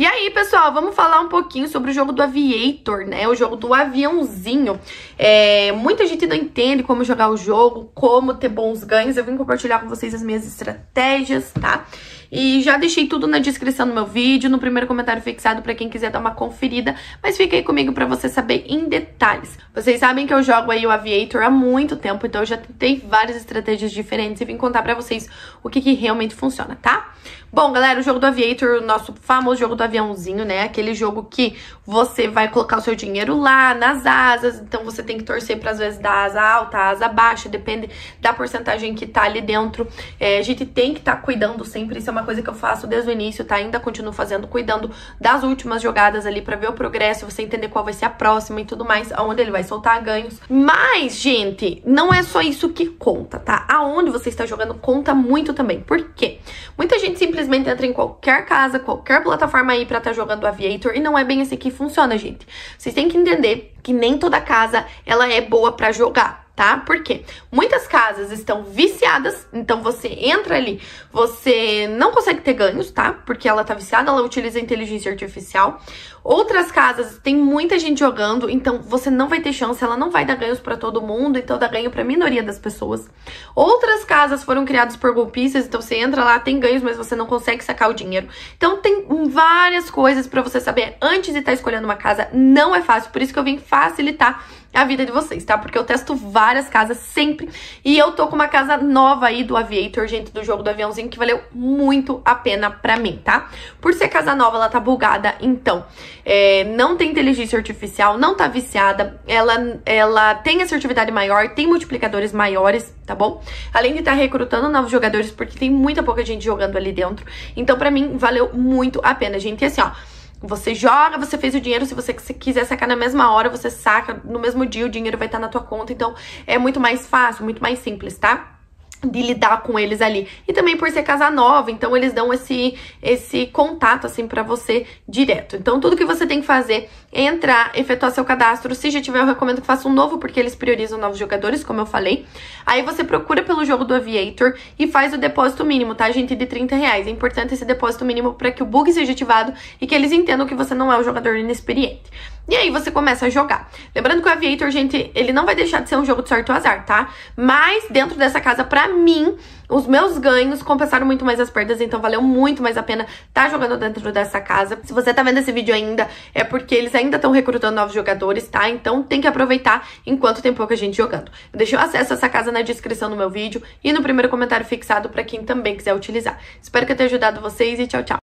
E aí, pessoal, vamos falar um pouquinho sobre o jogo do Aviator, né? O jogo do aviãozinho. É, muita gente não entende como jogar o jogo, como ter bons ganhos. Eu vim compartilhar com vocês as minhas estratégias, tá? E já deixei tudo na descrição do meu vídeo, no primeiro comentário fixado para quem quiser dar uma conferida, mas fique aí comigo para você saber em detalhes. Vocês sabem que eu jogo aí o Aviator há muito tempo, então eu já tentei várias estratégias diferentes e vim contar para vocês o que, que realmente funciona, tá? Bom, galera, o jogo do Aviator, o nosso famoso jogo do aviãozinho, né? Aquele jogo que você vai colocar o seu dinheiro lá nas asas, então você tem que torcer para às vezes da asa alta, asa baixa, depende da porcentagem que tá ali dentro. É, a gente tem que estar tá cuidando sempre, isso é uma coisa que eu faço desde o início, tá? Ainda continuo fazendo, cuidando das últimas jogadas ali para ver o progresso, você entender qual vai ser a próxima e tudo mais, aonde ele vai soltar ganhos. Mas, gente, não é só isso que conta, tá? Aonde você está jogando conta muito também. Por quê? Muita gente simplesmente simplesmente entra em qualquer casa, qualquer plataforma aí pra estar tá jogando Aviator e não é bem assim que funciona, gente. Vocês têm que entender que nem toda casa ela é boa para jogar tá? Por quê? Muitas casas estão viciadas, então você entra ali, você não consegue ter ganhos, tá? Porque ela tá viciada, ela utiliza inteligência artificial. Outras casas tem muita gente jogando, então você não vai ter chance, ela não vai dar ganhos para todo mundo, então dá ganho para minoria das pessoas. Outras casas foram criadas por golpistas, então você entra lá, tem ganhos, mas você não consegue sacar o dinheiro. Então tem várias coisas para você saber antes de estar tá escolhendo uma casa, não é fácil, por isso que eu vim facilitar a vida de vocês, tá? Porque eu testo várias casas sempre. E eu tô com uma casa nova aí do Aviator, gente, do jogo do aviãozinho, que valeu muito a pena pra mim, tá? Por ser casa nova, ela tá bugada, então, é, não tem inteligência artificial, não tá viciada, ela, ela tem assertividade maior, tem multiplicadores maiores, tá bom? Além de estar tá recrutando novos jogadores, porque tem muita pouca gente jogando ali dentro. Então, pra mim, valeu muito a pena, gente. E assim, ó, você joga, você fez o dinheiro, se você quiser sacar na mesma hora, você saca no mesmo dia, o dinheiro vai estar na tua conta. Então, é muito mais fácil, muito mais simples, tá? De lidar com eles ali. E também por ser casa nova, então eles dão esse esse contato assim para você direto. Então tudo que você tem que fazer é entrar, efetuar seu cadastro. Se já tiver, eu recomendo que faça um novo porque eles priorizam novos jogadores, como eu falei. Aí você procura pelo jogo do Aviator e faz o depósito mínimo, tá, gente, de 30 reais. É importante esse depósito mínimo para que o bug seja ativado e que eles entendam que você não é um jogador inexperiente. E aí você começa a jogar. Lembrando que o Aviator, gente, ele não vai deixar de ser um jogo de sorte ou azar, tá? Mas dentro dessa casa, pra mim, os meus ganhos compensaram muito mais as perdas, então valeu muito mais a pena estar tá jogando dentro dessa casa. Se você tá vendo esse vídeo ainda, é porque eles ainda estão recrutando novos jogadores, tá? Então tem que aproveitar enquanto tem pouca gente jogando. Deixa o acesso a essa casa na descrição do meu vídeo e no primeiro comentário fixado para quem também quiser utilizar. Espero que eu tenha ajudado vocês e tchau, tchau.